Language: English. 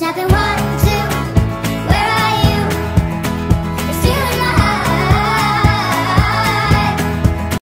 Stepping one.